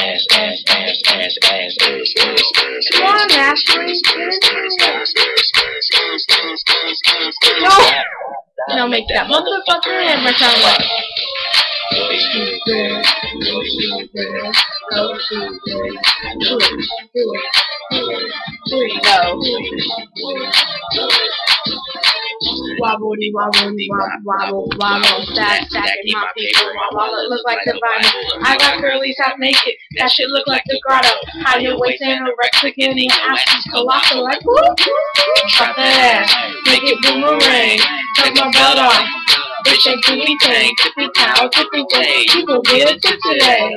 ass, ass, ass. Come on, Ashley. No. Now make that motherfucker hammer sound like. Go stupid. Go Wobbly, wobbly, wobble, wobble, wobble, stack, stacking my paper. My wallet look like the Bible. I got curly top naked. That shit look like the grotto. Hide your waist and a wreck clicking the ass colossal. Like, whoop, drop that ass. Make it boomerang. Take my belt off. Bitch ain't tippy tank, tippy towel, tippy day. You gon' get a tip today.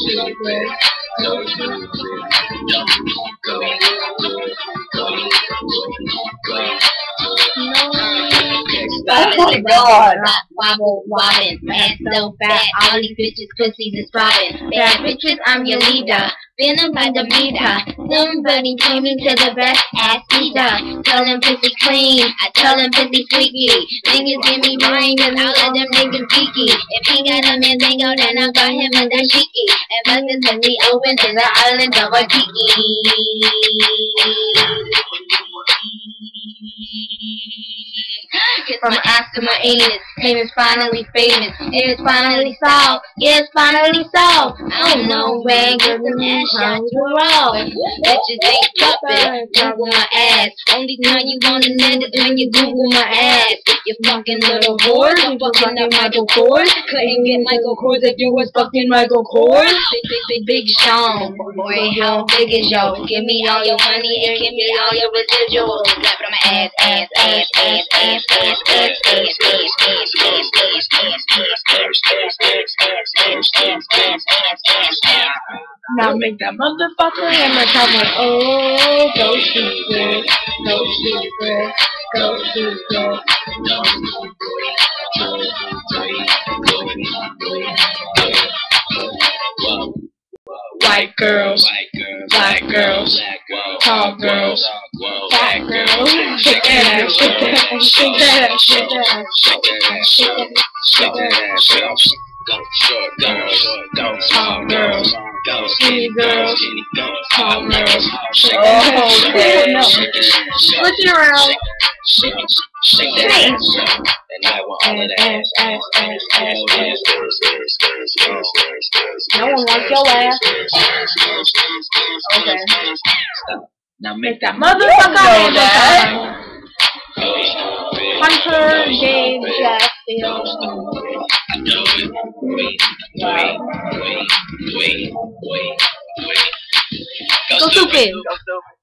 Go stupid, go stupid, go stupid, go, go, go, go, go. Oh my god. Wobble, wobbin', man so fat. All these bitches pussies is robbing. Bad bitches, I'm your leader. Been by the meter. Somebody came into the best ass eater. Tell them pussy clean. I tell them pussy squeaky. Niggas give me brain cause all of them niggas geeky. If he got a man tango, then I got him the cheeky. And buses when we open to the island of Waikiki. from my ass to my anus. Name is finally famous. It is finally solved. It is finally solved. I don't know when cause the man shot to roll. Bitches ain't puppet. Google my ass. Only time you on the net is when you Google my ass. You fucking little whore. I'm fucking up Michael Kors. Couldn't get Michael Kors if you was fucking Michael Kors. Big, big, big, big Sean. Boy, how big is y'all? Give me all your money and give me all your residuals. Clap on my ass, ass, ass, ass, ass, ass. ass. Now make that motherfucker hammer my on. Oh, go shoot go go. No. White girls, white girls, black girls tall girls, fat girls, shake that ass, shake that ass, shake that ass, shake that ass, shake that ass, shake that ass, shake that ass. Go short girls, go tall girls, skinny girls, tall girls. Oh, no. Switch it around. Shake that ass, and I want all of that ass, ass, ass, ass, ass. No one wants your ass. Okay. Now Make that motherfucker sound like. Hunter. I know it. Wait, wait, wait, wait, wait, wait. Go stupid. Go stupid.